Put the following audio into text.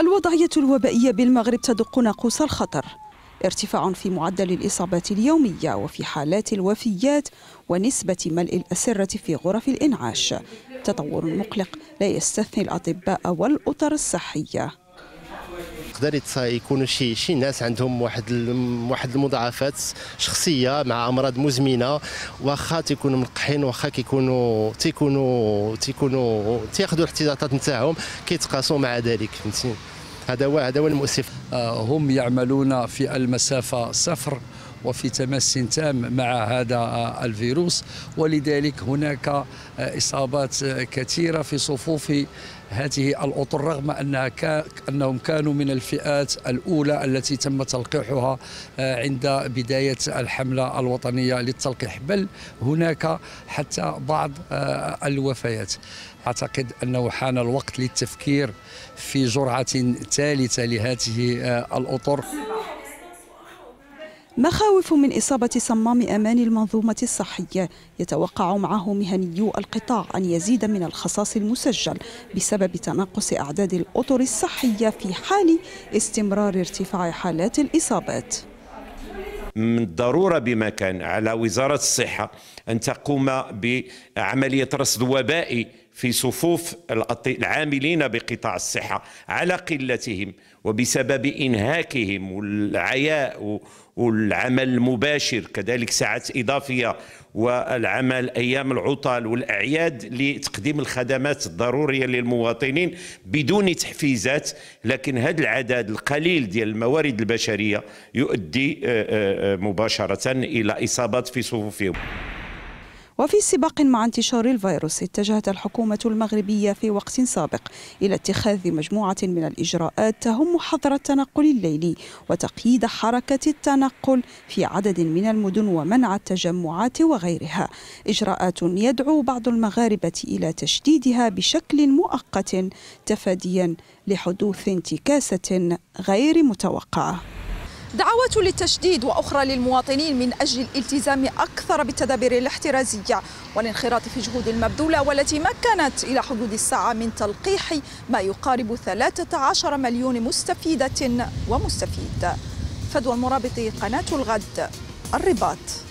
الوضعية الوبائية بالمغرب تدق ناقوس الخطر ارتفاع في معدل الإصابات اليومية وفي حالات الوفيات ونسبة ملء الأسرة في غرف الإنعاش. تطور مقلق لا يستثني الأطباء والأطر الصحية. يقدر يكونوا شي شي ناس عندهم واحد واحد المضاعفات شخصية مع أمراض مزمنة واخا تيكونوا ملقحين واخا كيكونوا تيكونوا تيكونوا تياخذوا الاحتياطات نتاعهم كيتقاسوا مع ذلك فهمتي هذا هو هذا هو المؤسف. هم يعملون في المسافة صفر وفي تماس تام مع هذا الفيروس ولذلك هناك إصابات كثيرة في صفوف هذه الأطر رغم أنها أنهم كانوا من الفئات الأولى التي تم تلقيحها عند بداية الحملة الوطنية للتلقيح. بل هناك حتى بعض الوفيات. أعتقد أنه حان الوقت للتفكير في جرعة ثالثة لهذه الأطر. مخاوف من إصابة صمام أمان المنظومة الصحية. يتوقع معه مهنيو القطاع أن يزيد من الخصاص المسجل بسبب تناقص أعداد الأطر الصحية في حال استمرار ارتفاع حالات الإصابات. من الضرورة بمكان على وزارة الصحة أن تقوم بعملية رصد وبائي في صفوف العاملين بقطاع الصحة على قلتهم وبسبب إنهاكهم والعياء والعمل المباشر كذلك ساعات إضافية والعمل أيام العطل والأعياد لتقديم الخدمات الضرورية للمواطنين بدون تحفيزات لكن هذا العدد القليل ديال الموارد البشرية يؤدي مباشرة إلى إصابات في صفوفهم. وفي سباق مع انتشار الفيروس اتجهت الحكومة المغربية في وقت سابق إلى اتخاذ مجموعة من الإجراءات تهم حظر التنقل الليلي وتقييد حركة التنقل في عدد من المدن ومنع التجمعات وغيرها. إجراءات يدعو بعض المغاربة إلى تشديدها بشكل مؤقت تفاديا لحدوث انتكاسة غير متوقعة. دعوات للتشديد وأخرى للمواطنين من أجل الالتزام أكثر بالتدابير الاحترازية والانخراط في جهود المبذولة والتي مكنت إلى حدود الساعة من تلقيح ما يقارب 13 مليون مستفيدة ومستفيد. فدوى المرابط قناة الغد الرباط.